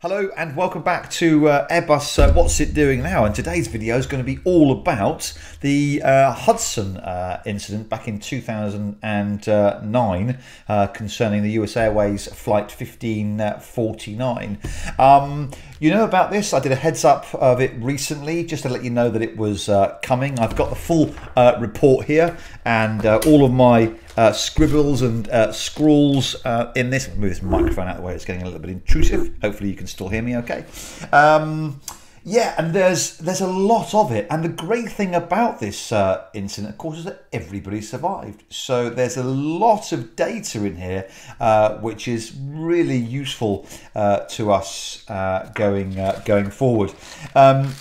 Hello and welcome back to uh, Airbus uh, What's It Doing Now and today's video is going to be all about the uh, Hudson uh, incident back in 2009 uh, concerning the US Airways flight 1549. Um, you know about this, I did a heads up of it recently just to let you know that it was uh, coming. I've got the full report here and all of my uh, scribbles and uh, scrawls uh, in this. Move this microphone out of the way, it's getting a little bit intrusive. Hopefully, you can still hear me okay. Um, yeah, and there's there's a lot of it, and the great thing about this uh, incident, of course, is that everybody survived. So there's a lot of data in here, uh, which is really useful uh, to us going going forward. Um,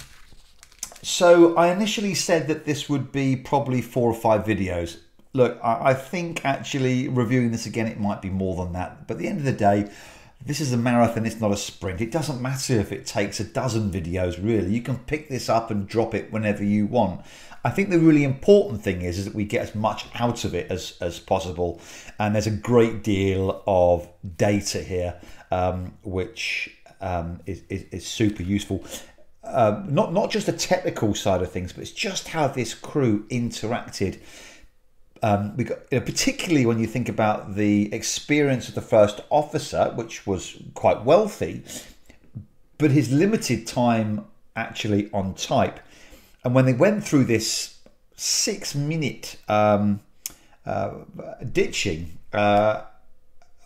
so I initially said that this would be probably four or five videos look, I, I think actually reviewing this again, it might be more than that. But at the end of the day, this is a marathon, it's not a sprint. It doesn't matter if it takes a dozen videos, really. You can pick this up and drop it whenever you want. I think the really important thing is, is that we get as much out of it as, as possible. And there's a great deal of data here, um, which um, is, is, is, super useful. Uh, not, not just the technical side of things, but it's just how this crew interacted um, we got, you know, particularly when you think about the experience of the first officer, which was quite wealthy, but his limited time actually on type. And when they went through this six minute um, uh, ditching, uh,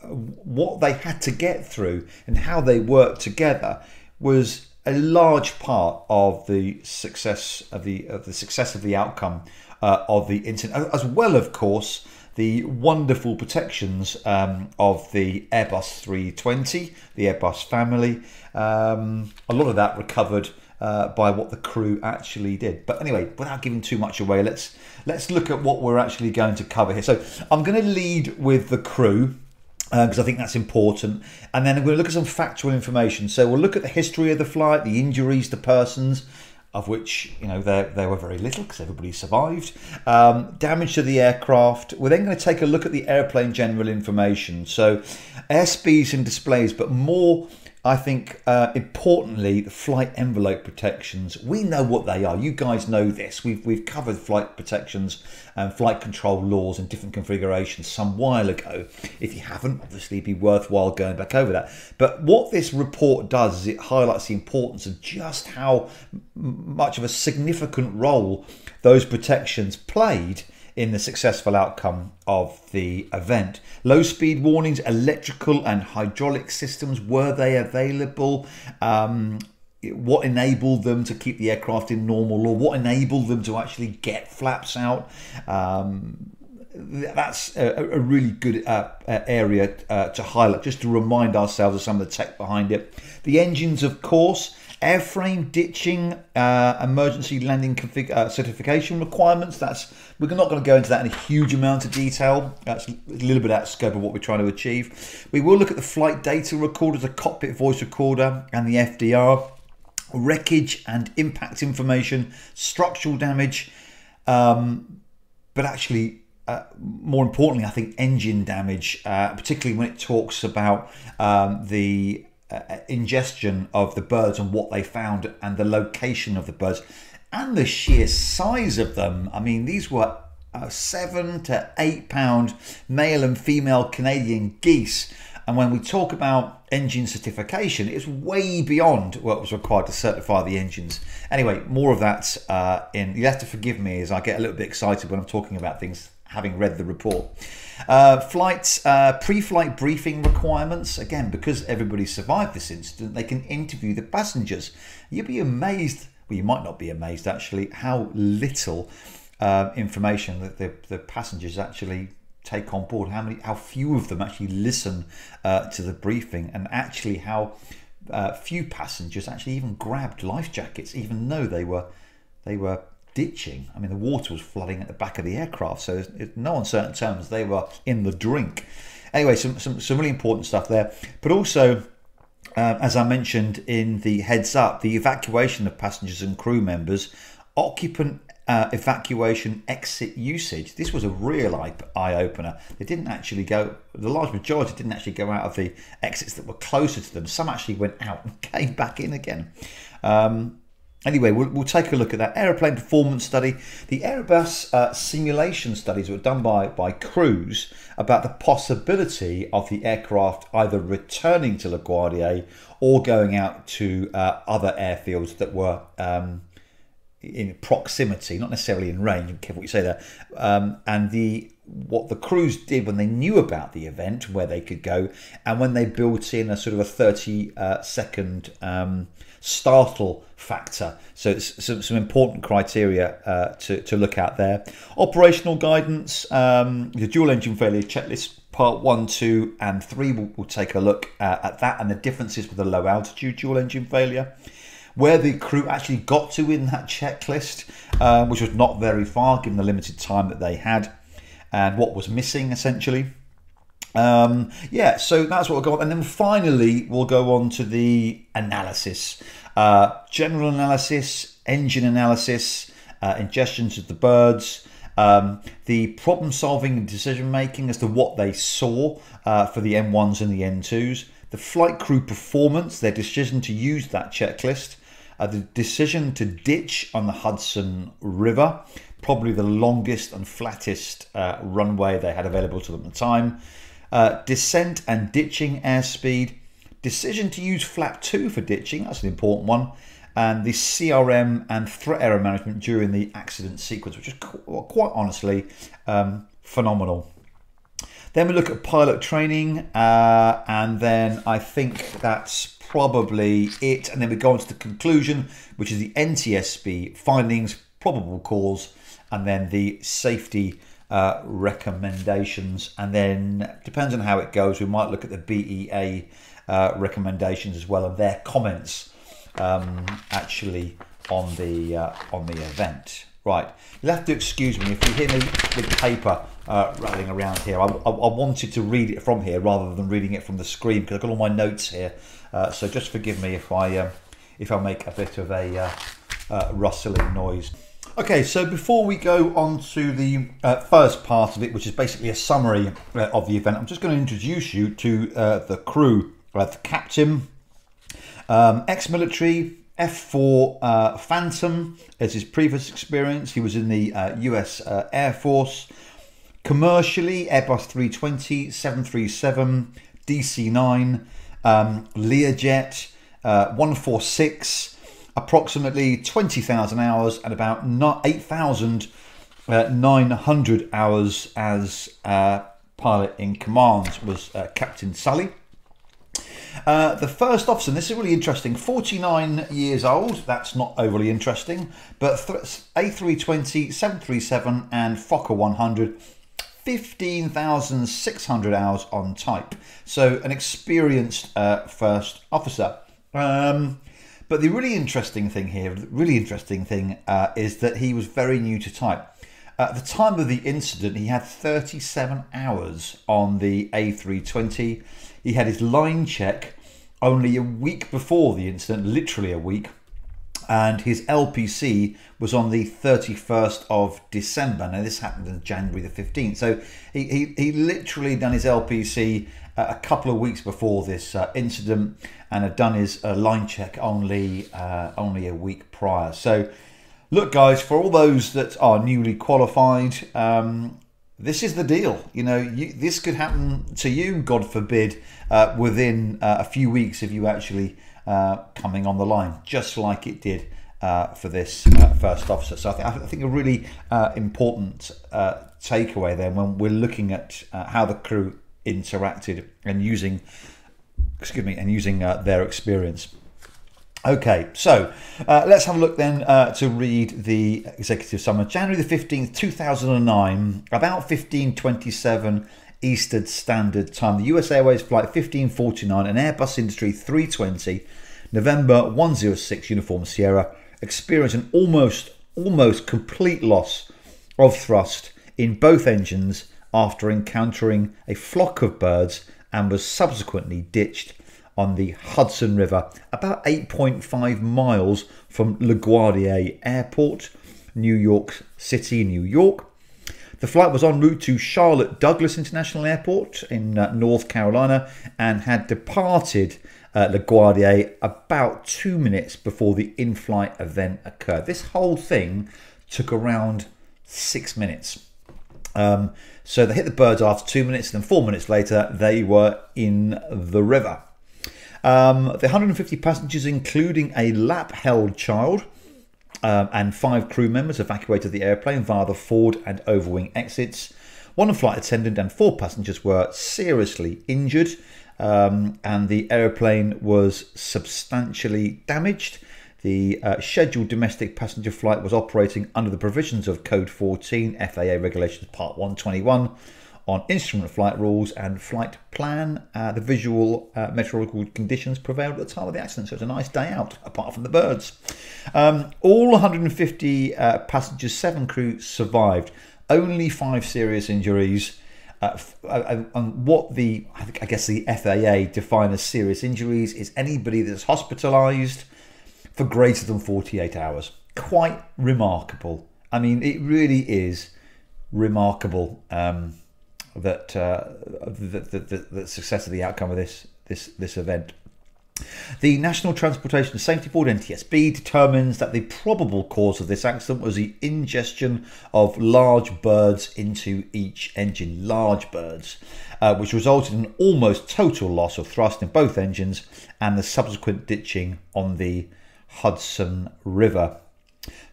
what they had to get through and how they worked together was a large part of the success of the of the success of the outcome uh, of the incident, as well, of course, the wonderful protections um, of the Airbus 320, the Airbus family. Um, a lot of that recovered uh, by what the crew actually did. But anyway, without giving too much away, let's let's look at what we're actually going to cover here. So I'm going to lead with the crew because uh, I think that's important. And then I'm going to look at some factual information. So we'll look at the history of the flight, the injuries to persons, of which you know there, there were very little because everybody survived. Um, damage to the aircraft. We're then going to take a look at the airplane general information. So airspeeds and displays, but more I think uh, importantly, the flight envelope protections. We know what they are. You guys know this. We've we've covered flight protections and flight control laws in different configurations some while ago. If you haven't, obviously, it'd be worthwhile going back over that. But what this report does is it highlights the importance of just how much of a significant role those protections played in the successful outcome of the event. Low speed warnings, electrical and hydraulic systems, were they available? Um, what enabled them to keep the aircraft in normal or what enabled them to actually get flaps out? Um, that's a, a, really good uh, uh, area uh, to highlight, just to remind ourselves of some of the tech behind it. The engines, of course, airframe ditching, uh, emergency landing config- uh, certification requirements. That's we're not going to go into that in a huge amount of detail. That's a little bit out of scope of what we're trying to achieve. We will look at the flight data recorder, the cockpit voice recorder, and the FDR, wreckage and impact information, structural damage, um, but actually. Uh, more importantly, I think engine damage, uh, particularly when it talks about um, the uh, ingestion of the birds and what they found and the location of the birds and the sheer size of them. I mean, these were uh, seven to eight pound male and female Canadian geese. And when we talk about engine certification, it's way beyond what was required to certify the engines. Anyway, more of that uh, in. You have to forgive me as I get a little bit excited when I'm talking about things having read the report. Uh, flights, uh, pre-flight briefing requirements. Again, because everybody survived this incident, they can interview the passengers. You'd be amazed, well, you might not be amazed actually, how little uh, information that the, the passengers actually take on board. How many, how few of them actually listen uh, to the briefing, and actually how uh, few passengers actually even grabbed life jackets, even though they were they were ditching. I mean, the water was flooding at the back of the aircraft, so in no uncertain terms, they were in the drink. Anyway, some, some, some really important stuff there. But also, uh, as I mentioned in the heads up, the evacuation of passengers and crew members, occupant uh, evacuation exit usage. This was a real eye opener. They didn't actually go, the large majority didn't actually go out of the exits that were closer to them. Some actually went out and came back in again. Um, Anyway, we'll, we'll, take a look at that aeroplane performance study. The Airbus uh, simulation studies were done by, by crews about the possibility of the aircraft either returning to LaGuardia or going out to uh, other airfields that were um, in proximity, not necessarily in range. Careful what you say there. Um, and the what the crews did when they knew about the event, where they could go, and when they built in a sort of a 30 uh, second um, startle factor. So it's some, some important criteria uh, to, to look at there. Operational guidance, um, the dual engine failure checklist, part one, two, and three. We'll, we'll take a look uh, at that and the differences with the low altitude dual engine failure. Where the crew actually got to in that checklist, uh, which was not very far given the limited time that they had, and what was missing essentially. Um, yeah, so that's what we'll go on. And then finally, we'll go on to the analysis. Uh, general analysis, engine analysis, uh, ingestions of the birds, um, the problem solving and decision making as to what they saw uh, for the N1s and the N2s, the flight crew performance, their decision to use that checklist, uh, the decision to ditch on the Hudson River, probably the longest and flattest uh, runway they had available to them at the time, uh, descent and ditching airspeed. Decision to use flap 2 for ditching, that's an important one. And the CRM and threat error management during the accident sequence, which is quite honestly um, phenomenal. Then we look at pilot training, uh, and then I think that's probably it. And then we go on to the conclusion, which is the NTSB findings, probable cause, and then the safety uh, recommendations. And then, depends on how it goes, we might look at the BEA uh, recommendations as well and their comments um, actually on the uh, on the event. Right, you'll have to excuse me if you hear me with paper uh, rattling around here. I, I, I, wanted to read it from here rather than reading it from the screen because I've got all my notes here. Uh, so just forgive me if I um, if I make a bit of a uh, rustling noise. Okay, so before we go on to the uh, first part of it, which is basically a summary uh, of the event, I'm just going to introduce you to uh, the crew. Uh, the captain, um, ex-military, F4 uh, Phantom as his previous experience. He was in the US uh, Air Force. Commercially, Airbus 320, 737, DC-9, um, Learjet, 146, approximately 20,000 hours and about 8,900 uh, hours as uh, pilot in command was uh, Captain Sully. Uh, the first officer, this is really interesting, 49 years old, that's not overly interesting, but A320, 737 and Fokker 100, 15,600 hours on type. So an experienced uh, first officer. Um, but the really interesting thing here, the really interesting thing uh, is that he was very new to type. At the time of the incident, he had 37 hours on the A320. He had his line check only a week before the incident, literally a week, and his LPC was on the 31st of December. Now, this happened on January the 15th. So he, he, he literally done his LPC a couple of weeks before this uh, incident and had done his uh, line check only, uh, only a week prior. So, look, guys, for all those that are newly qualified, um, this is the deal. You know, you, this could happen to you, God forbid, uh, within uh, a few weeks of you actually uh, coming on the line, just like it did for this first officer. So I think, I think a really important takeaway then when we're looking at how the crew interacted and using, excuse me, and using their experience. Okay, so uh, let's have a look then uh, to read the executive summary. January the 15th, 2009, about 1527 Eastern Standard Time. The US Airways Flight 1549 and Airbus Industry 320, November 106 Uniform Sierra, experienced an almost, almost complete loss of thrust in both engines after encountering a flock of birds and was subsequently ditched on the Hudson River, about 8.5 miles from LaGuardia Airport, New York City, New York. The flight was en route to Charlotte Douglas International Airport in uh, North Carolina and had departed uh, LaGuardia about two minutes before the in flight event occurred. This whole thing took around six minutes. Um, so they hit the birds after two minutes, and then four minutes later, they were in the river. Um, the 150 passengers, including a lap held child, um, and five crew members evacuated the airplane via the forward and overwing exits. One flight attendant and four passengers were seriously injured, um, and the airplane was substantially damaged. The uh, scheduled domestic passenger flight was operating under the provisions of Code 14 FAA Regulations Part 121 on instrument flight rules and flight plan. Uh, the visual uh, meteorological conditions prevailed at the time of the accident, so it's a nice day out, apart from the birds. Um, all 150 uh, passengers, seven crew survived. Only five serious injuries. Uh, uh, and what the I guess the FAA define as serious injuries is anybody that's hospitalised for greater than 48 hours. Quite remarkable. I mean, it really is remarkable. Um, that, uh, the, the, the, success of the outcome of this this this event. The National Transportation Safety Board (NTSB) determines that the probable cause of this accident was the ingestion of large birds into each engine, large birds, uh, which resulted in almost total loss of thrust in both engines and the subsequent ditching on the Hudson River,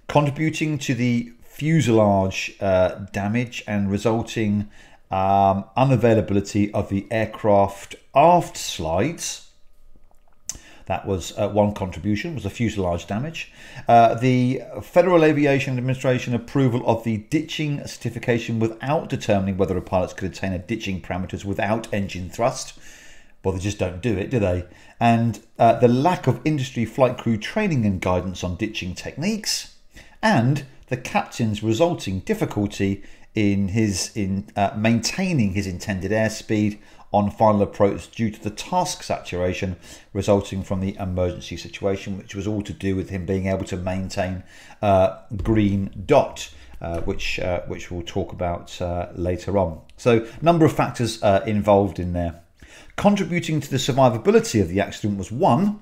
contributing to the fuselage uh, damage and resulting um, unavailability of the aircraft aft slides. That was uh, one contribution, was a fuselage damage. Uh, the Federal Aviation Administration approval of the ditching certification without determining whether a pilot could attain a ditching parameters without engine thrust. Well, they just don't do it, do they? And uh, the lack of industry flight crew training and guidance on ditching techniques, and the captain's resulting difficulty in his in uh, maintaining his intended airspeed on final approach due to the task saturation resulting from the emergency situation, which was all to do with him being able to maintain uh, green dot. Uh, which uh, which we'll talk about uh, later on. So, number of factors uh, involved in there. Contributing to the survivability of the accident was one,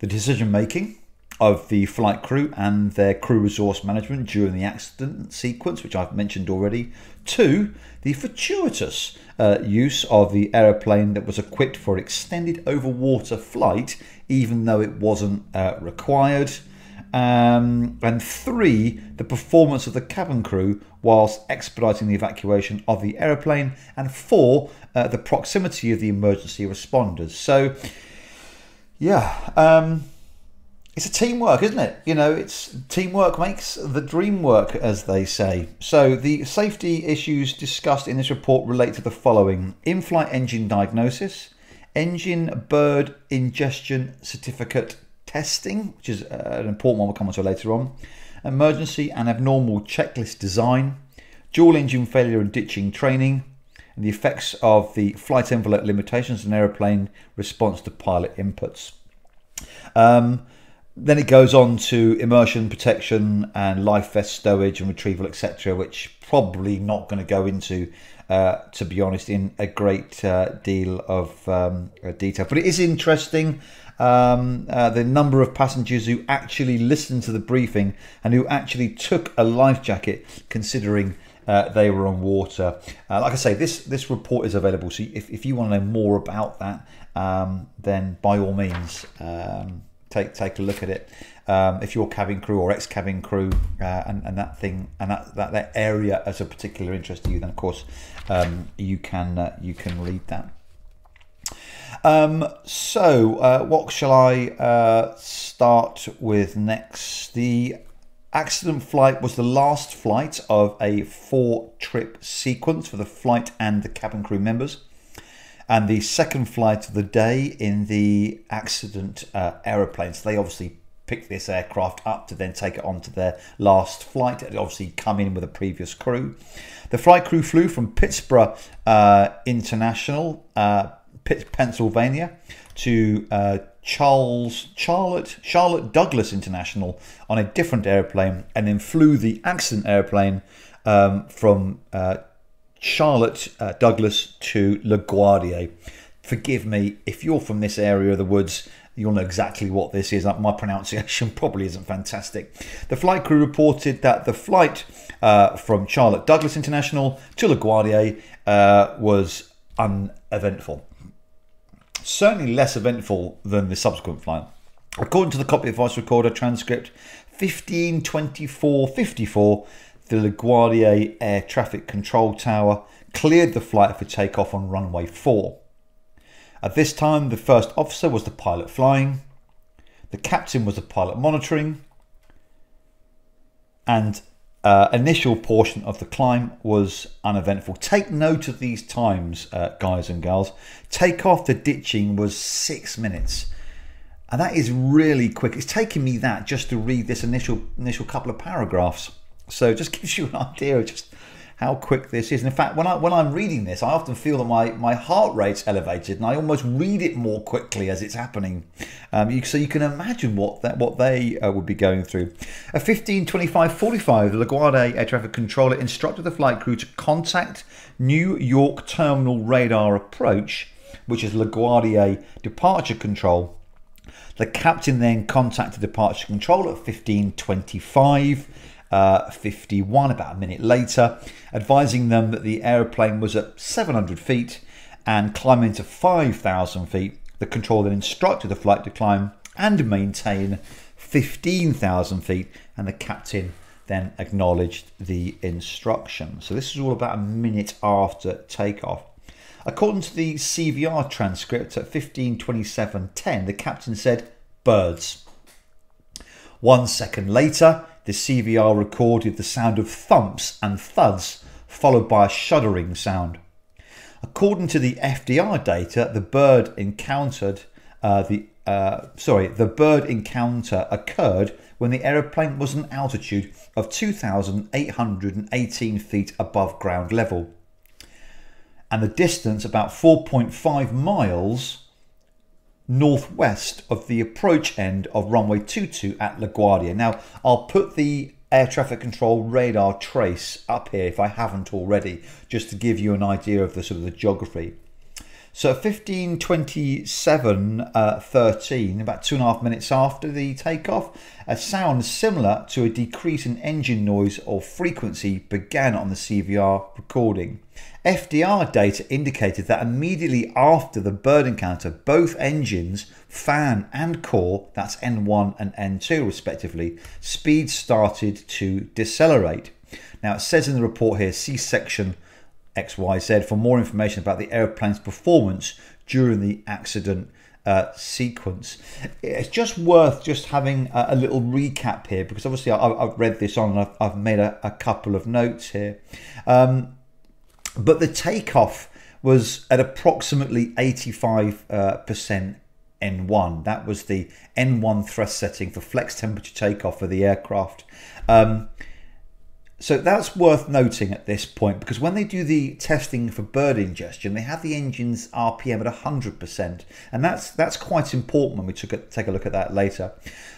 the decision making of the flight crew and their crew resource management during the accident sequence, which I've mentioned already. Two, the fortuitous uh, use of the aeroplane that was equipped for extended overwater flight, even though it wasn't uh, required. Um, and three, the performance of the cabin crew whilst expediting the evacuation of the aeroplane. And four, uh, the proximity of the emergency responders. So, yeah. Um, it's a teamwork, isn't it? You know, it's teamwork makes the dream work, as they say. So the safety issues discussed in this report relate to the following: in-flight engine diagnosis, engine bird ingestion certificate testing, which is uh, an important one we'll come on to later on, emergency and abnormal checklist design, dual engine failure and ditching training, and the effects of the flight envelope limitations and aeroplane response to pilot inputs. Um, then it goes on to immersion protection and life vest stowage and retrieval, etc., which probably not going to go into, uh, to be honest, in a great uh, deal of um, detail. But it is interesting um, uh, the number of passengers who actually listened to the briefing and who actually took a life jacket, considering. Uh, they were on water. Uh, like I say, this this report is available. So if, if you want to know more about that, um, then by all means, um, take take a look at it. Um, if you're cabin crew or ex-cabin crew, uh, and, and that thing and that, that that area as a particular interest to you, then of course um, you can uh, you can read that. Um, so, uh, what shall I uh, start with next? The accident flight was the last flight of a four trip sequence for the flight and the cabin crew members and the second flight of the day in the accident uh, aeroplane. So they obviously picked this aircraft up to then take it on to their last flight. It obviously come in with a previous crew. The flight crew flew from Pittsburgh uh, International uh, Pennsylvania to uh, Charles Charlotte Charlotte Douglas International on a different airplane, and then flew the accident airplane um, from uh, Charlotte uh, Douglas to LaGuardia. Forgive me if you're from this area of the woods. You'll know exactly what this is. My pronunciation probably isn't fantastic. The flight crew reported that the flight uh, from Charlotte Douglas International to LaGuardia uh, was uneventful certainly less eventful than the subsequent flight. According to the cockpit voice recorder transcript 152454, the LaGuardia Air Traffic Control Tower cleared the flight for takeoff on runway 4. At this time, the first officer was the pilot flying, the captain was the pilot monitoring, and uh, initial portion of the climb was uneventful. Take note of these times, uh, guys and girls. Take off the ditching was six minutes. And that is really quick. It's taken me that just to read this initial initial couple of paragraphs. So just gives you an idea of just how quick this is. And in fact, when I when I'm reading this, I often feel that my my heart rate's elevated, and I almost read it more quickly as it's happening. Um, you, so you can imagine what that what they uh, would be going through. A 15:25:45, the LaGuardia air traffic controller instructed the flight crew to contact New York terminal radar approach, which is LaGuardia departure control. The captain then contacted departure control at 1525 uh, 51, about a minute later, advising them that the aeroplane was at 700 feet and climbing to 5,000 feet. The controller then instructed the flight to climb and maintain 15,000 feet, and the captain then acknowledged the instruction. So this is all about a minute after takeoff. According to the CVR transcript at 15:27:10, the captain said, "Birds." One second later, the CVR recorded the sound of thumps and thuds, followed by a shuddering sound. According to the FDR data, the bird encountered uh, the uh, sorry, the bird encounter occurred when the aeroplane was an altitude of 2,818 feet above ground level, and the distance about 4.5 miles northwest of the approach end of runway 22 at LaGuardia. Now, I'll put the air traffic control radar trace up here if I haven't already, just to give you an idea of the sort of the geography. So 1527 uh, 13, about two and a half minutes after the takeoff, a sound similar to a decrease in engine noise or frequency began on the CVR recording. FDR data indicated that immediately after the bird encounter, both engines, fan and core, that's N1 and N2 respectively, speed started to decelerate. Now it says in the report here, see section XYZ for more information about the aeroplane's performance during the accident uh, sequence. It's just worth just having a, a little recap here because obviously I, have read this on and I've, I've made a, a, couple of notes here. Um, but the takeoff was at approximately 85% uh, N1. That was the N1 thrust setting for flex temperature takeoff for the aircraft. Um, so that's worth noting at this point because when they do the testing for bird ingestion, they have the engine's RPM at 100%, and that's that's quite important when we took a, take a look at that later.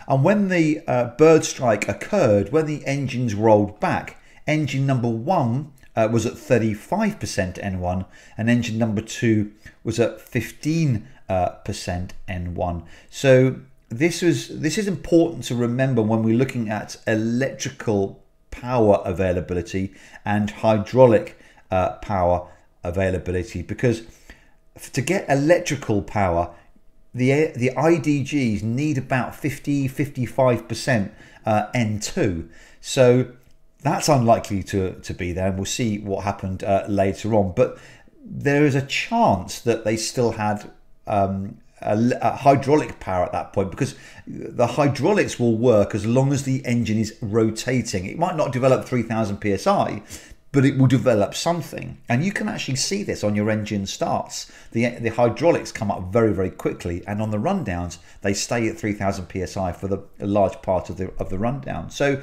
And when the uh, bird strike occurred, when the engines rolled back, engine number one uh, was at 35% N1, and engine number two was at 15% uh, N1. So this was this is important to remember when we're looking at electrical power availability and hydraulic uh, power availability because to get electrical power the the IDGs need about 50 55% uh, N2 so that's unlikely to to be there and we'll see what happened uh, later on but there is a chance that they still had um, a, a hydraulic power at that point because the hydraulics will work as long as the engine is rotating. It might not develop 3000 psi, but it will develop something. And you can actually see this on your engine starts. The, the hydraulics come up very, very quickly. And on the rundowns, they stay at 3000 psi for the large part of the, of the rundown. So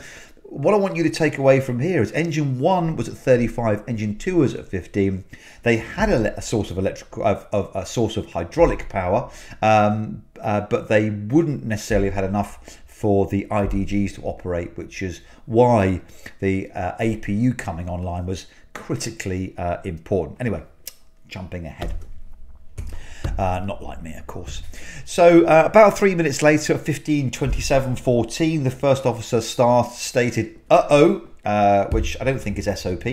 what I want you to take away from here is engine one was at 35, engine two was at 15. They had a, a source of electrical, of, of, a source of hydraulic power, um, uh, but they wouldn't necessarily have had enough for the IDGs to operate, which is why the uh, APU coming online was critically uh, important. Anyway, jumping ahead. Uh, not like me, of course. So, uh, about three minutes later, 15 27 14, the first officer staff stated, uh oh, uh, which I don't think is SOP,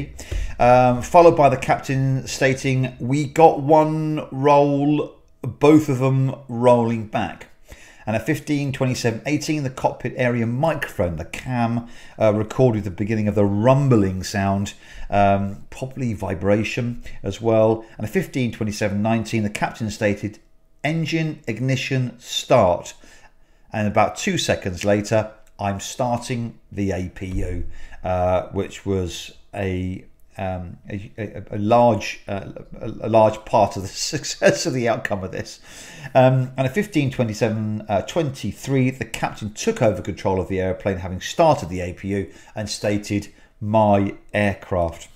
um, followed by the captain stating, We got one roll, both of them rolling back and at 15, 27, 18, the cockpit area microphone, the cam, uh, recorded the beginning of the rumbling sound, um, probably vibration as well. And at 15, 27, 19, the captain stated, engine ignition start. And about two seconds later, I'm starting the APU, uh, which was a um, a, a, a, large uh, a, large part of the success of the outcome of this. Um, and at 15:27:23, uh, 23, the captain took over control of the airplane, having started the APU, and stated, "My aircraft."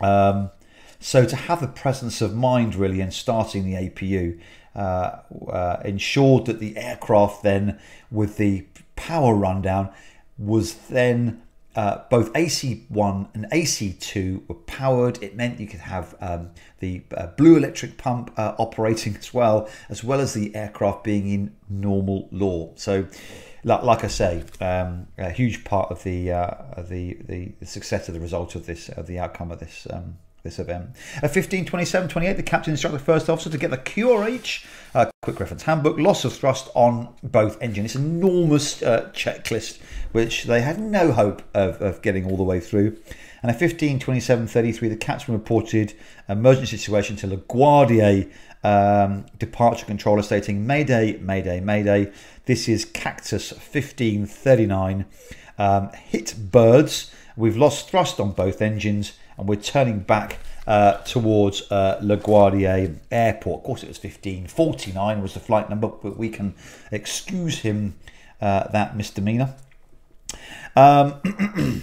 Um, so to have the presence of mind really in starting the APU uh, uh, ensured that the aircraft then, with the power rundown, was then uh, both AC1 and AC2 were powered. It meant you could have um, the uh, blue electric pump uh, operating as well, as well as the aircraft being in normal law. So, like, like I say, um, a huge part of the, uh, the, the the success of the result of this, of the outcome of this um, this event. At 15, 27, 28, the captain instructed the first officer to get the QRH, uh, quick reference handbook, loss of thrust on both engines. It's an enormous uh, checklist, which they had no hope of, of getting all the way through. And at 15, 27, 33, the captain reported emergency situation to LaGuardia um, departure controller stating Mayday, Mayday, Mayday. This is Cactus 1539. Um, hit birds. We've lost thrust on both engines and we're turning back uh, towards uh, LaGuardia Airport. Of course, it was 1549 was the flight number, but we can excuse him uh, that misdemeanor. Um,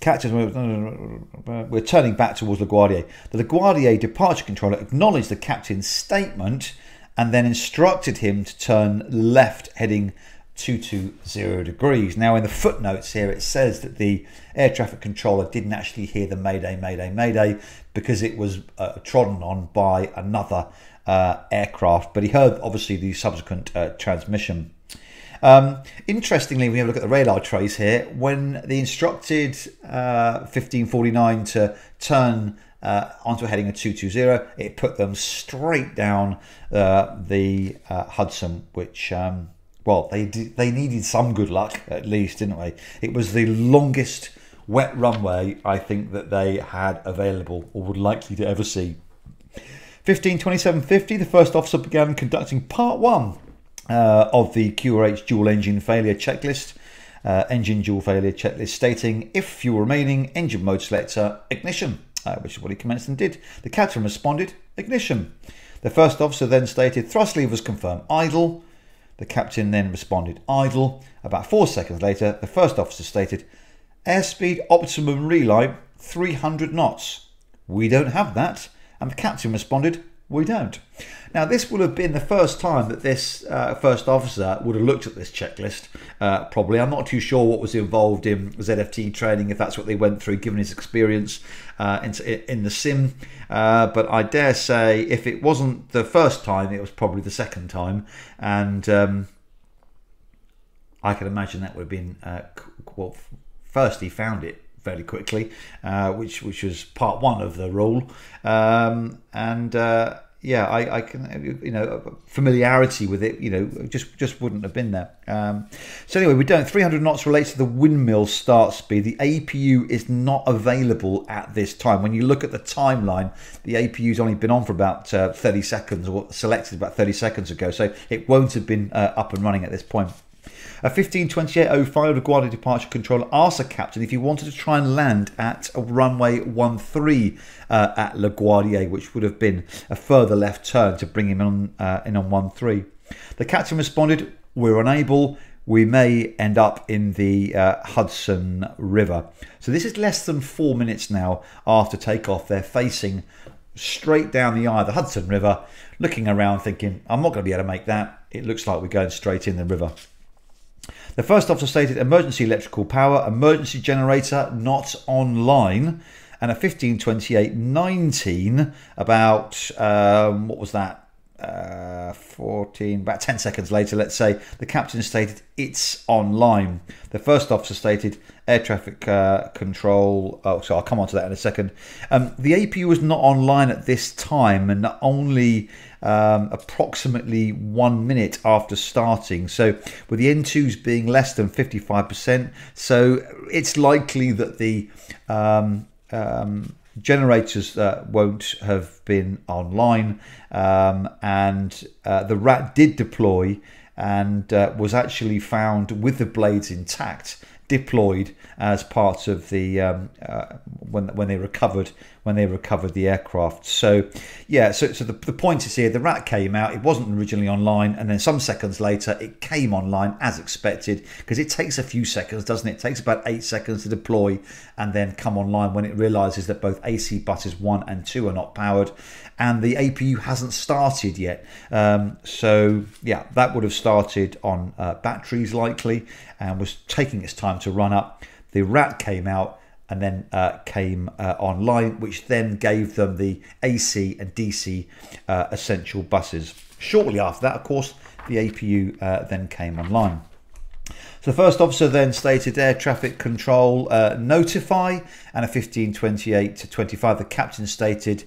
Cactus we're turning back towards LaGuardia. The LaGuardia departure controller acknowledged the captain's statement and then instructed him to turn left heading 220 degrees. Now, in the footnotes here, it says that the air traffic controller didn't actually hear the Mayday, Mayday, Mayday because it was uh, trodden on by another uh, aircraft, but he heard obviously the subsequent uh, transmission. Um, interestingly, we have a look at the radar trace here. When the instructed uh, 1549 uh, to turn uh, onto a heading of 220, it put them straight down uh, the Hudson, which um, well, they they needed some good luck at least, didn't they? It was the longest wet runway I think that they had available or would likely to ever see. 152750, the first officer began conducting part one uh, of the QRH dual engine failure checklist. Uh, engine dual failure checklist stating if fuel remaining, engine mode selector, ignition, uh, which is what he commenced and did. The captain responded, ignition. The first officer then stated thrust levers confirm idle, the captain then responded idle. About four seconds later, the first officer stated, Airspeed optimum relight 300 knots. We don't have that. And the captain responded, We don't. Now, this would have been the first time that this uh, first officer would have looked at this checklist, uh, probably. I'm not too sure what was involved in ZFT training, if that's what they went through, given his experience uh, in, in, the sim. Uh, but I dare say, if it wasn't the first time, it was probably the second time. And um, I can imagine that would have been, uh, well, first he found it fairly quickly, uh, which which was part one of the rule, um, and uh, yeah, I, I can, you know, familiarity with it, you know, just just wouldn't have been there. Um, so anyway, we don't. 300 knots relates to the windmill start speed. The APU is not available at this time. When you look at the timeline, the APU's only been on for about uh, 30 seconds, or selected about 30 seconds ago, so it won't have been uh, up and running at this point. A 1528.05 LaGuardia departure controller asked the captain if he wanted to try and land at runway 13 uh, at LaGuardia, which would have been a further left turn to bring him on, uh, in on 13. The captain responded, We're unable. we may end up in the uh, Hudson River. So this is less than four minutes now after takeoff. They're facing straight down the eye of the Hudson River, looking around thinking, I'm not going to be able to make that. It looks like we're going straight in the river. The first officer stated emergency electrical power, emergency generator not online, and a 1528.19 about, um, what was that? Uh, 14, about 10 seconds later, let's say, the captain stated it's online. The first officer stated air traffic uh, control. Oh, so I'll come on to that in a second. Um, the APU was not online at this time and only um, approximately one minute after starting. So, with the N2s being less than 55%, so it's likely that the um, um, generators uh, won't have been online um, and uh, the rat did deploy and uh, was actually found with the blades intact deployed as part of the um, uh, when when they recovered when they recovered the aircraft. So yeah, so so the, the point is here: the rat came out. It wasn't originally online, and then some seconds later, it came online as expected because it takes a few seconds, doesn't it? It takes about eight seconds to deploy and then come online when it realizes that both AC buses one and two are not powered, and the APU hasn't started yet. Um, so yeah, that would have started on uh, batteries likely, and was taking its time to run up. The rat came out and then uh, came uh, online, which then gave them the AC and DC uh, essential buses. Shortly after that, of course, the APU uh, then came online. So the first officer then stated air traffic control uh, notify and a 1528 to 25. The captain stated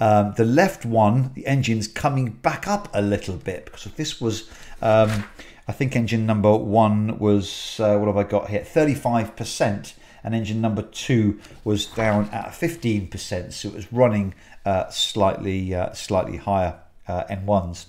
um, the left one, the engine's coming back up a little bit because this was, um, I think engine number one was, uh, what have I got here, 35% and engine number two was down at 15%, so it was running uh, slightly uh, slightly higher uh, N1s.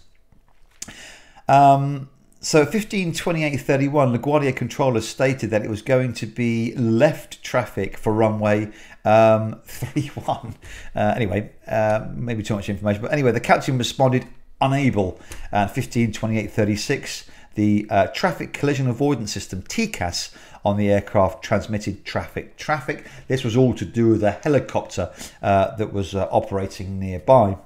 Um, so 152831, LaGuardia controller stated that it was going to be left traffic for runway um, 31. Uh, anyway, uh, maybe too much information, but anyway, the captain responded unable. And 152836, the uh, traffic collision avoidance system TCAS on the aircraft transmitted traffic traffic. This was all to do with a helicopter uh, that was uh, operating nearby.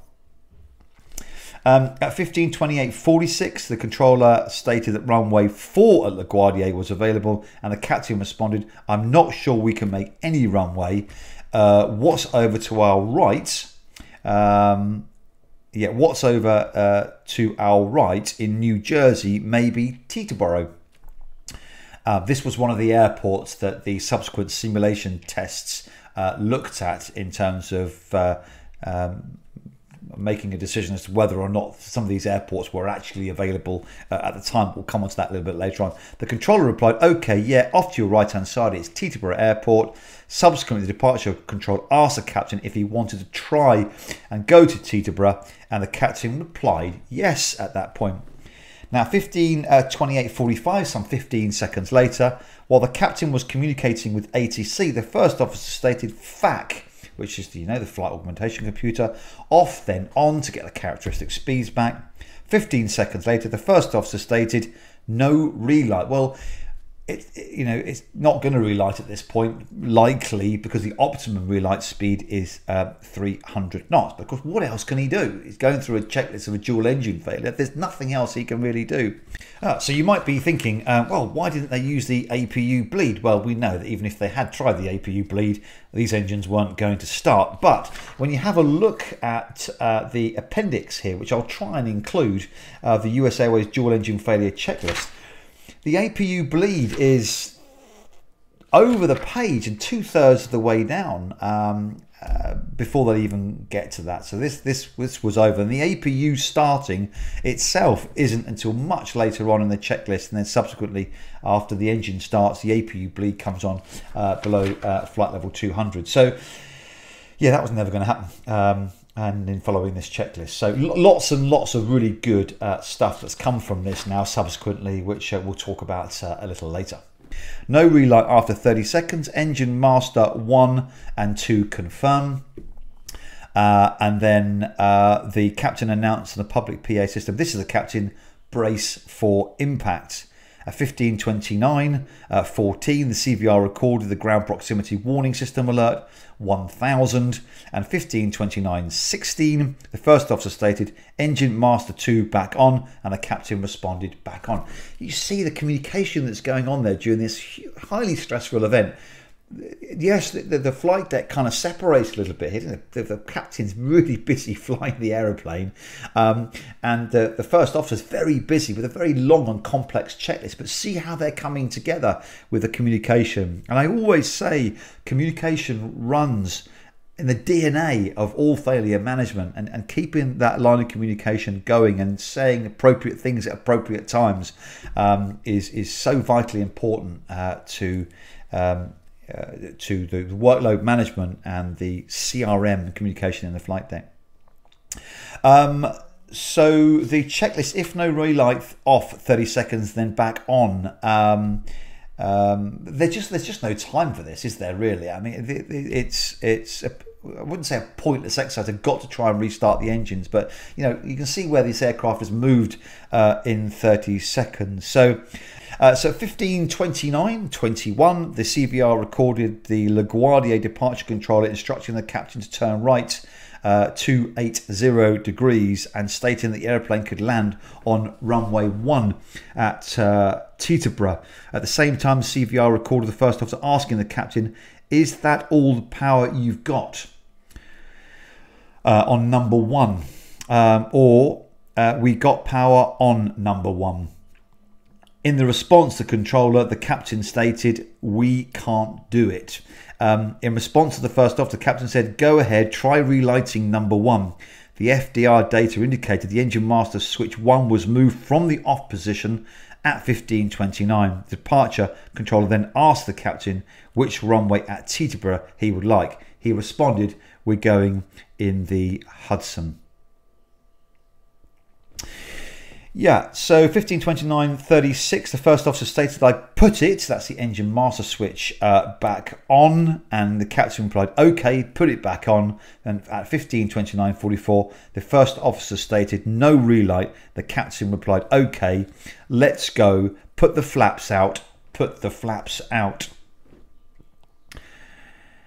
Um, at 1528.46, the controller stated that runway 4 at LaGuardia was available, and the captain responded, I'm not sure we can make any runway. Uh, what's over to our right? Um, yeah, what's over uh, to our right in New Jersey, maybe Teterboro. Uh, this was one of the airports that the subsequent simulation tests uh, looked at in terms of uh, um, making a decision as to whether or not some of these airports were actually available uh, at the time. We'll come on to that a little bit later on. The controller replied, okay, yeah, off to your right hand side, it's Teterboro Airport. Subsequently, the departure control asked the captain if he wanted to try and go to Teterboro, and the captain replied yes at that point. Now, 15 uh, 28:45, some 15 seconds later, while the captain was communicating with ATC, the first officer stated FAC, which is the, you know the flight augmentation computer, off then on to get the characteristic speeds back. 15 seconds later, the first officer stated no relight. Well, it, you know it's not going to relight at this point likely because the optimum relight speed is uh, 300 knots. Because what else can he do? He's going through a checklist of a dual engine failure. There's nothing else he can really do. Uh, so you might be thinking uh, well why didn't they use the apu bleed? Well we know that even if they had tried the apu bleed these engines weren't going to start. But when you have a look at uh, the appendix here which i'll try and include uh, the us airways dual engine failure checklist the APU bleed is over the page and two thirds of the way down um, uh, before they even get to that. So this this this was over, and the APU starting itself isn't until much later on in the checklist, and then subsequently after the engine starts, the APU bleed comes on uh, below uh, flight level 200. So yeah, that was never going to happen. Um, and in following this checklist. So lots and lots of really good uh, stuff that's come from this now subsequently, which uh, we'll talk about uh, a little later. No relight after 30 seconds. Engine master 1 and 2 confirm. Uh, and then uh, the captain announced in the public PA system, this is the captain, brace for impact. At 1529 uh, 14, the CVR recorded the ground proximity warning system alert 1000. And 1529 16, the first officer stated engine master 2 back on, and the captain responded back on. You see the communication that's going on there during this highly stressful event yes, the, the, flight deck kind of separates a little bit. The, the, captain's really busy flying the aeroplane, um, and the, the first officer's very busy with a very long and complex checklist. But see how they're coming together with the communication. And I always say communication runs in the DNA of all failure management and, and keeping that line of communication going and saying appropriate things at appropriate times um, is, is so vitally important uh, to um, uh, to the workload management and the CRM communication in the flight deck. Um, so the checklist, if no relight off 30 seconds, then back on. Um, um, there's just there's just no time for this, is there? Really? I mean, it, it's it's a, I wouldn't say a pointless exercise. I've got to try and restart the engines, but you know you can see where this aircraft has moved uh, in 30 seconds. So uh, so 1529 21, the CVR recorded the LaGuardia departure controller instructing the captain to turn right uh, 280 degrees and stating that the airplane could land on runway 1 at uh, Teterboro. At the same time, CVR recorded the first officer asking the captain, Is that all the power you've got? Uh, on number 1. Um, or uh, we got power on number 1. In the response to controller, the captain stated, We can't do it. Um, in response to the first off, the captain said, Go ahead, try relighting number one. The FDR data indicated the engine master switch 1 was moved from the off position at 15.29. The departure controller then asked the captain which runway at Teterboro he would like. He responded, We're going in the Hudson. Yeah, so 1529.36, the first officer stated, I put it, that's the engine master switch, uh, back on, and the captain replied, okay, put it back on. And at 1529.44, the first officer stated, no relight. The captain replied, okay, let's go, put the flaps out, put the flaps out.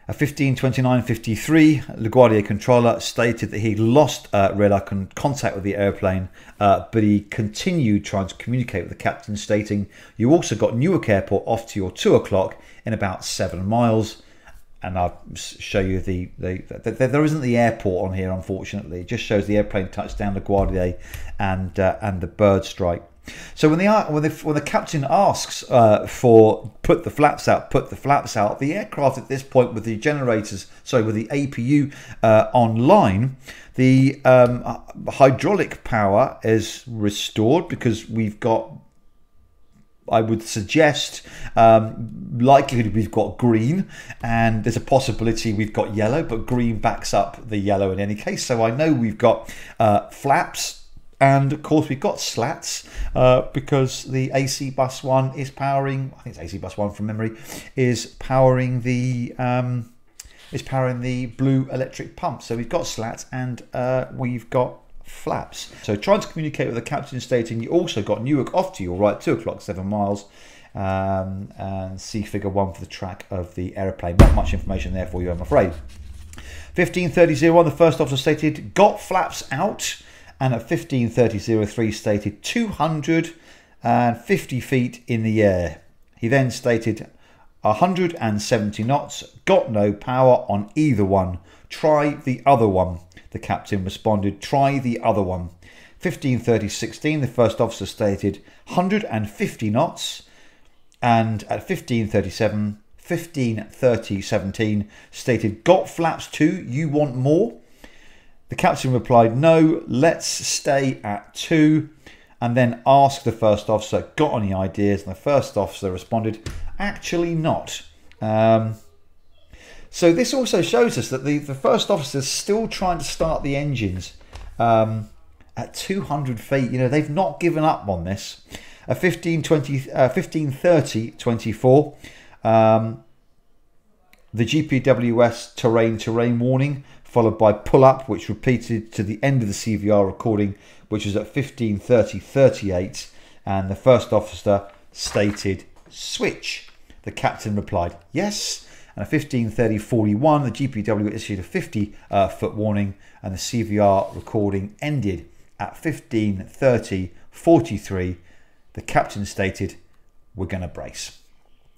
A 1529.53, LaGuardia controller stated that he lost uh, radar con contact with the airplane, uh, but he continued trying to communicate with the captain, stating, You also got Newark Airport off to your 2 o'clock in about 7 miles. And I'll show you the, the, the, the, there isn't the airport on here, unfortunately. It just shows the airplane touchdown LaGuardia and, uh, and the bird strike. So when the when the, when the captain asks uh, for put the flaps out, put the flaps out, the aircraft at this point with the generators, sorry, with the APU uh, online, the um, hydraulic power is restored because we've got I would suggest um, likelihood we've got green and there's a possibility we've got yellow, but green backs up the yellow in any case. So I know we've got uh, flaps and of course we've got slats uh, because the AC bus one is powering I think it's AC bus one from memory is powering the um, is powering the blue electric pump. So we've got slats and uh, we've got flaps. So trying to communicate with the captain stating you also got Newark off to your right two o'clock seven miles um, and see figure one for the track of the aeroplane. Not much information there for you I'm afraid. 1530 the first officer stated got flaps out and at 15.30.03 stated 250 feet in the air. He then stated 170 knots, got no power on either one. Try the other one. The captain responded, try the other one. 15.30.16, the first officer stated 150 knots, and at 15.37, 15.30.17 stated, got flaps too, you want more? The captain replied, No, let's stay at two. And then asked the first officer, Got any ideas? And the first officer responded, Actually, not. Um, so this also shows us that the, the first officer is still trying to start the engines um, at 200 feet. You know, they've not given up on this. A 15, 20, uh, 15 30, 24. Um, the GPWS terrain terrain warning followed by pull up, which repeated to the end of the CVR recording, which was at 15:30:38, and the first officer stated switch. The captain replied, yes. And at 15.30.41, the GPW issued a 50 uh, warning and the CVR recording ended. At 15.30.43, the captain stated, we're going to brace.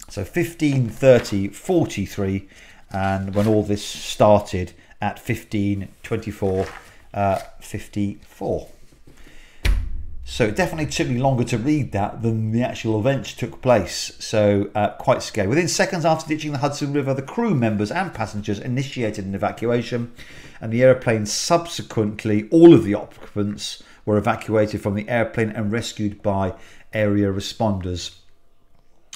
So 15.30.43 and when all this started at 15.24 uh, 54. So it definitely took me longer to read that than the actual event took place. So uh, quite scary. Within seconds after ditching the Hudson River, the crew members and passengers initiated an evacuation, and the airplane subsequently, all of the occupants were evacuated from the airplane and rescued by area responders.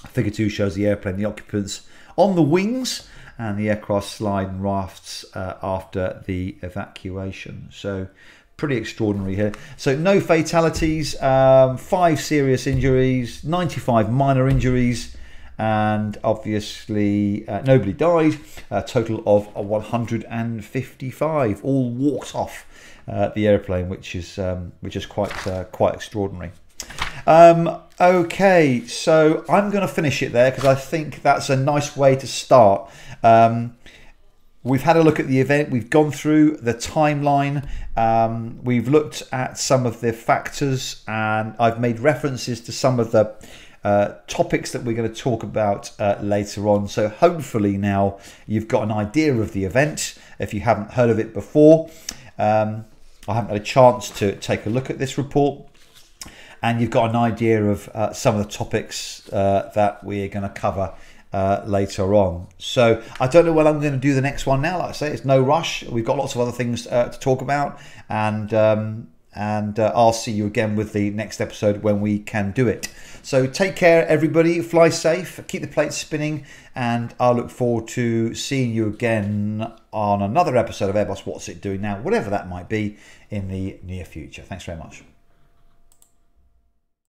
Figure 2 shows the airplane, the occupants on the wings, and the aircraft slide and rafts uh, after the evacuation. So pretty extraordinary here. So no fatalities, um, five serious injuries, 95 minor injuries, and obviously uh, nobody died. A total of 155 all walked off uh, the airplane, which is um, which is quite uh, quite extraordinary. Um, okay, so I'm going to finish it there because I think that's a nice way to start. Um, We've had a look at the event, we've gone through the timeline, um, we've looked at some of the factors, and I've made references to some of the uh, topics that we're going to talk about uh, later on. So, hopefully, now you've got an idea of the event if you haven't heard of it before. Um, I haven't had a chance to take a look at this report, and you've got an idea of uh, some of the topics uh, that we're going to cover uh, later on. So I don't know when I'm going to do the next one now. Like I say, it's no rush. We've got lots of other things uh, to talk about, and um, and uh, I'll see you again with the next episode when we can do it. So take care, everybody. Fly safe. Keep the plates spinning, and I look forward to seeing you again on another episode of Airbus What's It Doing Now, whatever that might be in the near future. Thanks very much.